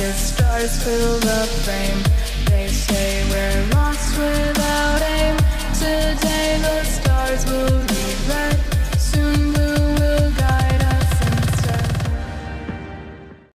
The stars fill the frame. They say we're lost without aim. Today the stars will.